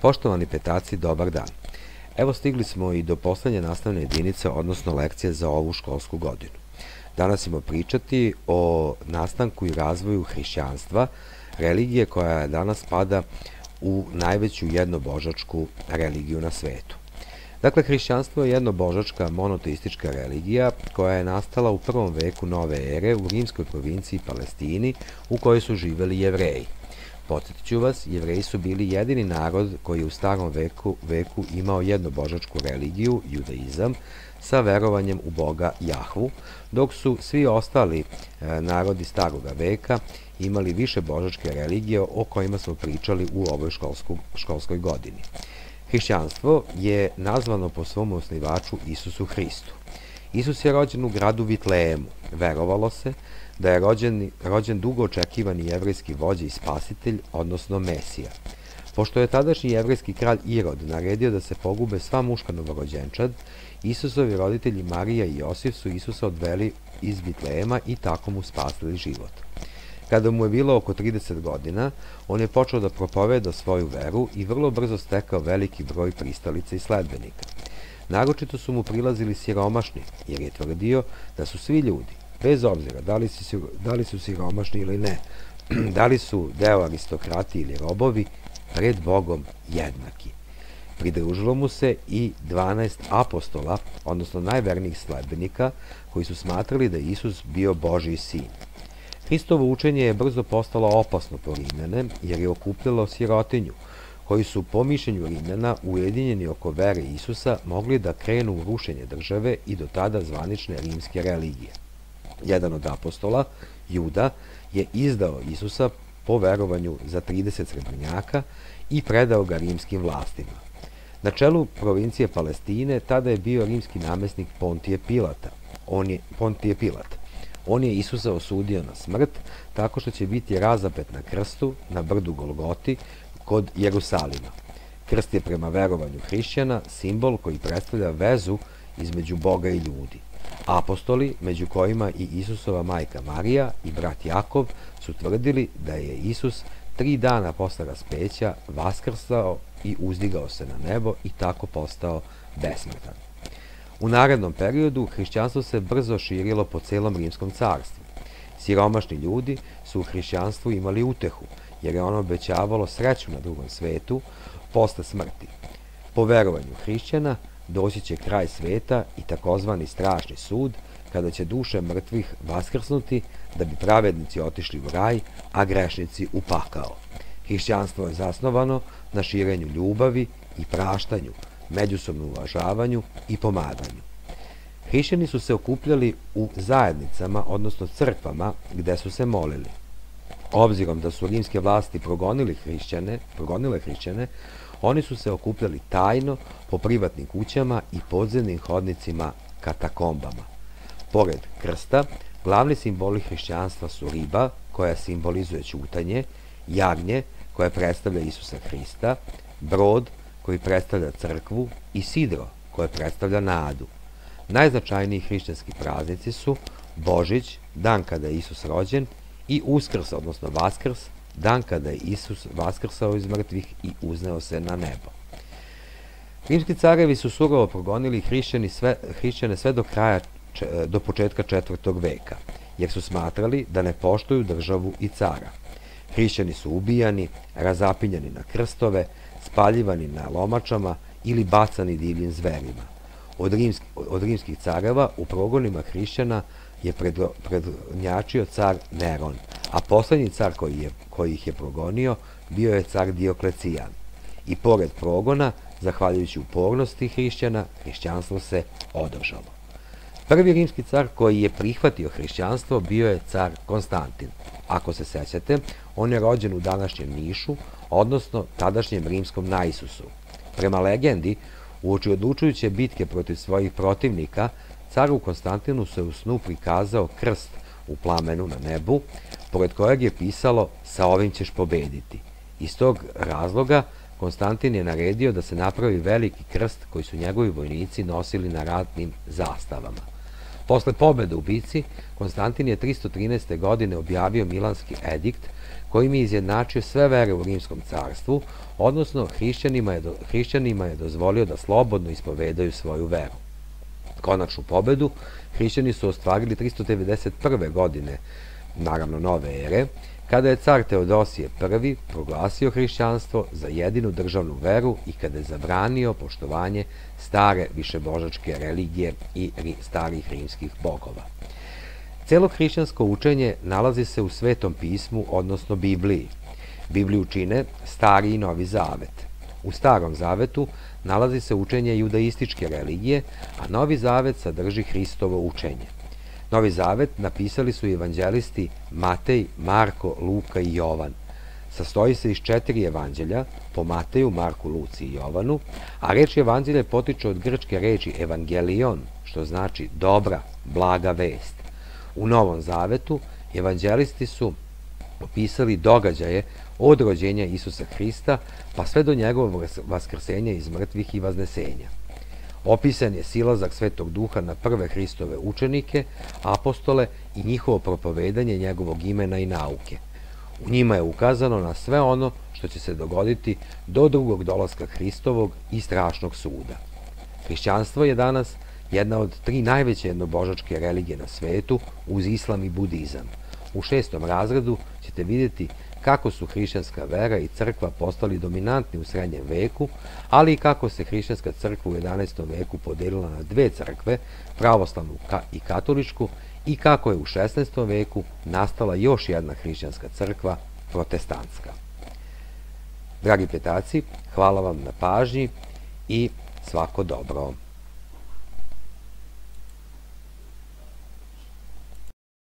Poštovani petaci, dobar dan. Evo stigli smo i do poslednje nastavne jedinice, odnosno lekcije za ovu školsku godinu. Danas ćemo pričati o nastanku i razvoju hrišćanstva, religije koja danas spada u najveću jednobožačku religiju na svetu. Dakle, hrišćanstvo je jednobožačka monoteistička religija koja je nastala u prvom veku nove ere u rimskoj provinciji Palestini u kojoj su živeli jevreji. Podsjetit ću vas, jevreji su bili jedini narod koji je u starom veku, veku imao jednobožačku religiju, judaizam, sa verovanjem u Boga Jahvu, dok su svi ostali e, narodi staroga veka imali više božačke religije o kojima smo pričali u ovoj školsku, školskoj godini. Hrišćanstvo je nazvano po svom osnivaču Isusu Hristu. Isus je rođen u gradu Vitlejemu. Verovalo se da je rođen, rođen dugo očekivani jevrijski vođa i spasitelj, odnosno Mesija. Pošto je tadašnji jevrijski kralj Irod naredio da se pogube sva muška novorođenčad, Isusovi roditelji Marija i Josif su Isusa odveli iz Vitlejema i tako mu spasili život. Kada mu je bilo oko 30 godina, on je počeo da propoveda svoju veru i vrlo brzo stekao veliki broj pristalica i sledbenika. Naročito su mu prilazili siromašni, jer je tvrdio da su svi ljudi, bez obzira da li, su, da li su siromašni ili ne, da li su deo aristokrati ili robovi, pred Bogom jednaki. Pridružilo mu se i 12 apostola, odnosno najvernijih sledbenika, koji su smatrali da Isus bio Božiji sin. Hristovo učenje je brzo postalo opasno po Rimljane, jer je okupljalo sirotinju, koji su po mišljenju Rimljana ujedinjeni oko vere Isusa mogli da krenu u rušenje države i do tada zvanične rimske religije. Jedan od apostola, Juda, je izdao Isusa po verovanju za 30 srebrnjaka i predao ga rimskim vlastima. Na čelu provincije Palestine tada je bio rimski namestnik Pontije Pilata. On je, Pontije Pilat. On je Isusa osudio na smrt tako što će biti razapet na krstu na brdu Golgoti kod Jerusalima. Krst je prema verovanju hrišćana simbol koji predstavlja vezu između Boga i ljudi. Apostoli, među kojima i Isusova majka Marija i brat Jakov, su tvrdili da je Isus tri dana posle raspeća vaskrsao i uzdigao se na nebo i tako postao besmrtan. U narednom periodu hrišćanstvo se brzo širilo po celom rimskom carstvu. Siromašni ljudi su u hrišćanstvu imali utehu, jer je ono obećavalo sreću na drugom svetu posle smrti. Po verovanju hrišćana doći će kraj sveta i takozvani strašni sud, kada će duše mrtvih vaskrsnuti da bi pravednici otišli u raj, a grešnici u pakao. Hrišćanstvo je zasnovano na širenju ljubavi i praštanju, međusobnom uvažavanju i pomaganju. Hrišćani su se okupljali u zajednicama, odnosno crkvama, gde su se molili. Obzirom da su rimske vlasti progonili hrišćane, progonile hrišćane, oni su se okupljali tajno po privatnim kućama i podzemnim hodnicima katakombama. Pored krsta, glavni simboli hrišćanstva su riba, koja simbolizuje ćutanje, jagnje, koje predstavlja Isusa Hrista, brod, koji predstavlja crkvu, i sidro, koje predstavlja nadu. Najznačajniji hrišćanski praznici su Božić, dan kada je Isus rođen, i Uskrs, odnosno Vaskrs, dan kada je Isus vaskrsao iz mrtvih i uzneo se na nebo. Rimski carevi su surovo progonili hrišćane sve, hrišćane sve do kraja, do početka četvrtog veka, jer su smatrali da ne poštuju državu i cara. Hrišćani su ubijani, razapinjani na krstove, spaljivani na lomačama ili bacani divljim zverima. Od, rimski, od rimskih careva u progonima hrišćana je prednjačio car Neron, a poslednji car koji, je, koji ih je progonio bio je car Dioklecijan. I pored progona, zahvaljujući upornosti hrišćana, hrišćanstvo se održalo. Prvi rimski car koji je prihvatio hrišćanstvo bio je car Konstantin. Ako se sećate, on je rođen u današnjem Nišu, odnosno tadašnjem rimskom Naisusu. Prema legendi, uoči odlučujuće bitke protiv svojih protivnika, caru Konstantinu se u snu prikazao krst u plamenu na nebu, pored kojeg je pisalo sa ovim ćeš pobediti. Iz tog razloga Konstantin je naredio da se napravi veliki krst koji su njegovi vojnici nosili na ratnim zastavama. Posle pobede u bici, Konstantin je 313. godine objavio Milanski edikt kojim je izjednačio sve vere u rimskom carstvu, odnosno hrišćanima je, do, hrišćanima je dozvolio da slobodno ispovedaju svoju veru. Konačnu pobedu hrišćani su ostvarili 391. godine, naravno nove ere, kada je car Teodosije I proglasio hrišćanstvo za jedinu državnu veru i kada je zabranio poštovanje stare višebožačke religije i starih rimskih bogova. Celo hrišćansko učenje nalazi se u Svetom pismu, odnosno Bibliji. Bibliju čine Stari i Novi Zavet. U Starom Zavetu nalazi se učenje judaističke religije, a Novi Zavet sadrži Hristovo učenje. Novi Zavet napisali su evanđelisti Matej, Marko, Luka i Jovan. Sastoji se iz četiri evanđelja, po Mateju, Marku, Luci i Jovanu, a reč evanđelje potiče od grčke reči evangelion, što znači dobra, blaga vest. U Novom Zavetu evanđelisti su opisali događaje od rođenja Isusa Hrista pa sve do njegovog vaskrsenja iz mrtvih i vaznesenja. Opisan je silazak Svetog Duha na prve Hristove učenike, apostole i njihovo propovedanje njegovog imena i nauke. U njima je ukazano na sve ono što će se dogoditi do drugog dolaska Hristovog i strašnog suda. Hrišćanstvo je danas jedna od tri najveće jednobožačke religije na svetu uz islam i budizam. U šestom razredu ćete vidjeti kako su hrišćanska vera i crkva postali dominantni u srednjem veku, ali i kako se hrišćanska crkva u 11. veku podelila na dve crkve, pravoslavnu i katoličku, i kako je u 16. veku nastala još jedna hrišćanska crkva, protestantska. Dragi petaci, hvala vam na pažnji i svako dobro.